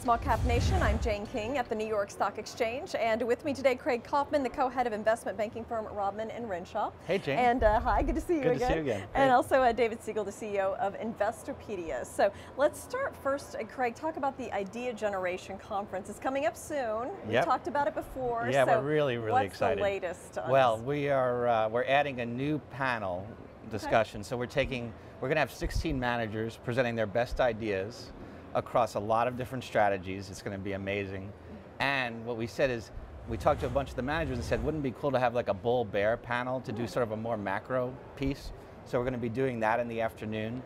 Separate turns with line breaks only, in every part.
Small Cap Nation. I'm Jane King at the New York Stock Exchange, and with me today, Craig Kaufman, the co-head of investment banking firm Rodman and Renshaw.
Hey, Jane.
And uh, hi, good to see you
good
again.
Good to see you again.
And
Great.
also uh, David Siegel, the CEO of Investopedia. So let's start first, uh, Craig. Talk about the Idea Generation Conference. It's coming up soon. We
Yep.
talked about it before.
Yeah,
so
we're really, really
what's
excited.
the latest? On
Well,
this?
we are uh, we're adding a new panel discussion. So we're taking we're going to have 16 managers presenting their best ideas across a lot of different strategies. It's going to be amazing. And what we said is we talked to a bunch of the managers and said, wouldn't it be cool to have like a bull bear panel to do sort of a more macro piece? So we're going to be doing that in the afternoon,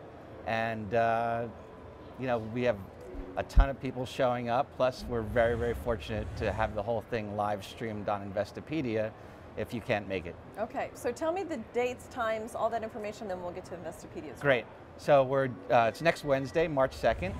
and uh, you know we have a ton of people showing up. Plus, we're very very fortunate to have the whole thing live streamed on Investopedia. If you can't make it,
Okay, so tell me the dates, times, all that information, then we'll get to Investopedia.
great. So we're uh, it's next Wednesday, March 2nd.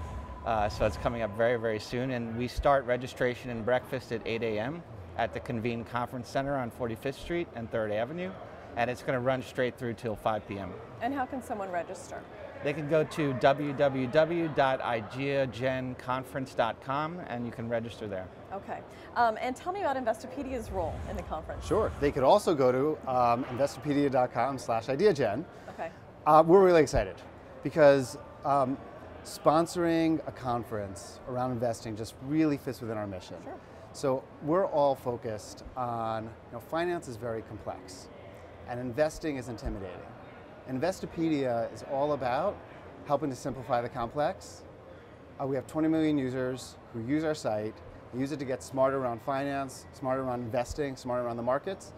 Uh, so it's coming up very very soon, and we start registration and breakfast at 8 a.m. at the Convene Conference Center on 45th Street and 3rd Avenue, and it's going to run straight through till 5 p.m.
And how can someone register?
They can go to www.ideagenconference.com and you can register there.
Okay, um, and tell me about Investopedia's role in the conference.
Sure. They could also go to um, investopedia.com slash ideagen.
Okay.
Uh, we're really excited because um, sponsoring a conference around investing just really fits within our mission.
Sure.
So we're all focused on, you know, finance is very complex and investing is intimidating. Investopedia is all about helping to simplify the complex. Uh, we have 20 million users who use our site, use it to get smarter around finance, smarter around investing, smarter around the markets.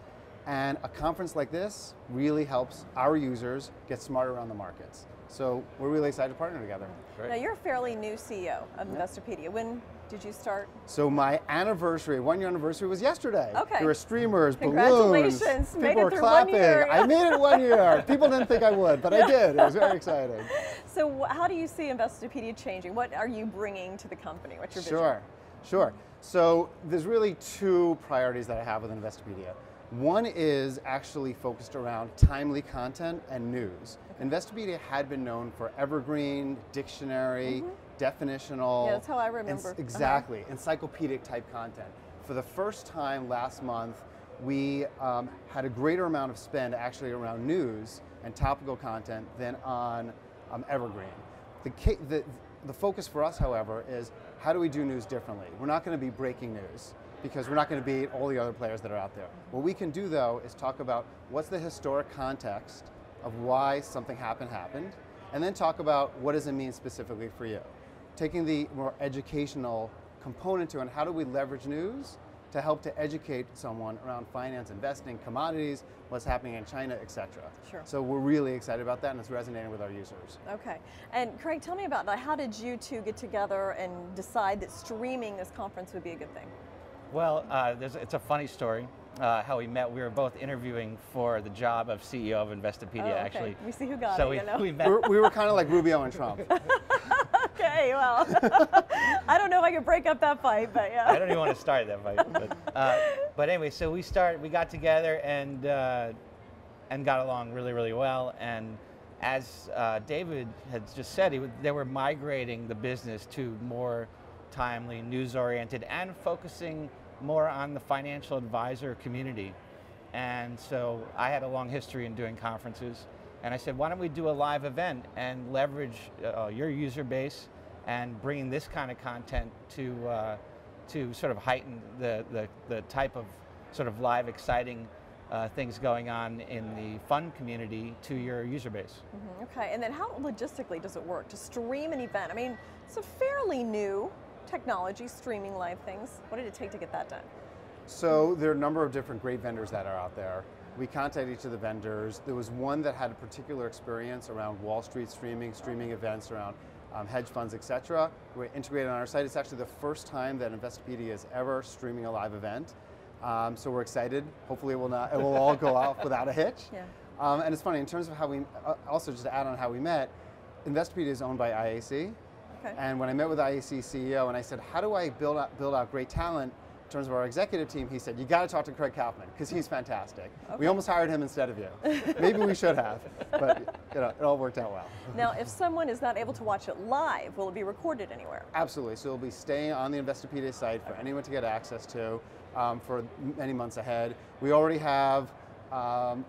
And a conference like this really helps our users get smarter around the markets. So we're really excited to partner together.
Great.
Now you're a fairly new CEO of Investopedia. When did you start?
So my anniversary, one year anniversary was yesterday.
Okay.
There were streamers,
Congratulations.
balloons,
Made
people
it
were
through one
clapping.
year.
I made it one year. People didn't think I would, but I did. It was very exciting.
So how do you see Investopedia changing? What are you bringing to the company? What's your vision?
Sure, sure. So there's really two priorities that I have with Investopedia. One is actually focused around timely content and news. Investopedia had been known for evergreen, dictionary, definitional.
Yeah, that's how I remember. Uh-huh.
exactly, encyclopedic type content. For the first time last month, we um, had a greater amount of spend actually around news and topical content than on um, evergreen. The, the, the focus for us, however, is how do we do news differently? We're not going to be breaking news because we're not going to beat all the other players that are out there. What we can do though is talk about what's the historic context of why something happened happened, and then talk about what does it mean specifically for you. Taking the more educational component to it, and how do we leverage news to help to educate someone around finance, investing, commodities, what's happening in China, et cetera.
Sure.
So we're really excited about that, and it's resonating with our users.
Okay. And Craig, tell me about that. how did you two get together and decide that streaming this conference would be a good thing?
Well, uh, there's, it's a funny story uh, how we met. We were both interviewing for the job of CEO of Investopedia,
Oh, okay.
actually.
We see who got
so
it,
we,
you know?
we met.
We're, we were kind of like Rubio and Trump.
okay, well, I don't know if I can break up that fight, but yeah.
I don't even want to start that fight. But, uh, but anyway, so we started, we got together and uh, and got along really, really well. And as uh, David had just said, he, they were migrating the business to more timely, news-oriented, and focusing more on the financial advisor community. And so I had a long history in doing conferences. And I said, why don't we do a live event and leverage uh, your user base and bringing this kind of content to, uh, to sort of heighten the, the, the type of sort of live, exciting uh, things going on in the fund community to your user base.
Mhm, Okay, and then how logistically does it work to stream an event? I mean, it's a fairly new technology, streaming live things. What did it take to get that done?
So there are a number of different great vendors that are out there. We contacted each of the vendors. There was one that had a particular experience around Wall Street streaming, streaming events around um, hedge funds, et cetera. We're integrated on our site. It's actually the first time that Investopedia is ever streaming a live event. Um, so we're excited. Hopefully it will not. It will all go off without a hitch.
Yeah.
Um, and it's funny in terms of how we. Uh, also, just to add on how we met, Investopedia is owned by IAC.
Okay.
And when I met with IAC CEO and I said, how do I build out, build out great talent in terms of our executive team, he said, you got to talk to Craig Kaufman because he's fantastic.
Okay.
We almost hired him instead of you. Maybe we should have, but you know, it all worked out well.
Now, if someone is not able to watch it live, will it be recorded anywhere?
Absolutely. So it'll be staying on the Investopedia site for anyone to get access to um, for many months ahead. We already have um,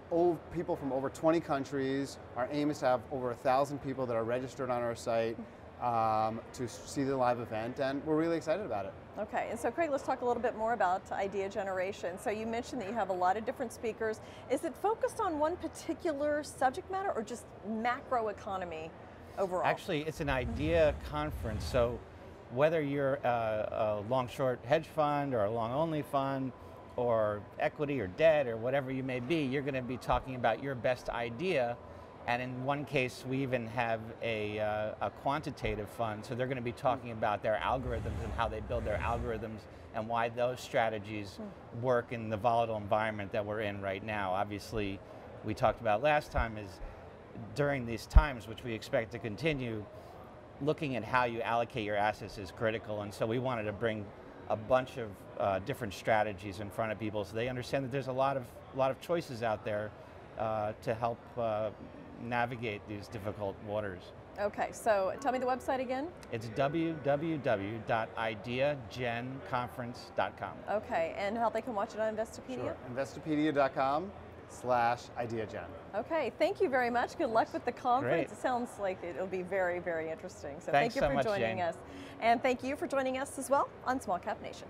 people from over 20 countries. Our aim is to have over a thousand people that are registered on our site um, to see the live event, and we're really excited about it.
Okay, and so Craig, let's talk a little bit more about idea generation. So you mentioned that you have a lot of different speakers. Is it focused on one particular subject matter or just macro economy overall?
Actually, it's an idea conference. So whether you're a, a long short hedge fund or a long only fund or equity or debt or whatever you may be, you're going to be talking about your best idea. And in one case, we even have a, uh, a quantitative fund. So they're going to be talking about their algorithms and how they build their algorithms and why those strategies work in the volatile environment that we're in right now. Obviously, we talked about last time is during these times, which we expect to continue, looking at how you allocate your assets is critical. And so we wanted to bring a bunch of uh, different strategies in front of people so they understand that there's a lot of, lot of choices out there uh, to help uh, navigate these difficult waters.
Okay, so tell me the website again.
It's www.ideagenconference.com.
Okay, and how they can watch it on Investopedia?
Sure, Investopedia.com slash IdeaGen.
Okay, thank you very much. Good luck with the conference.
Great.
It sounds like it'll be very, very interesting. So
Thanks
thank you
so
for
much,
joining
Jane.
us. And thank you for joining us as well on Small Cap Nation.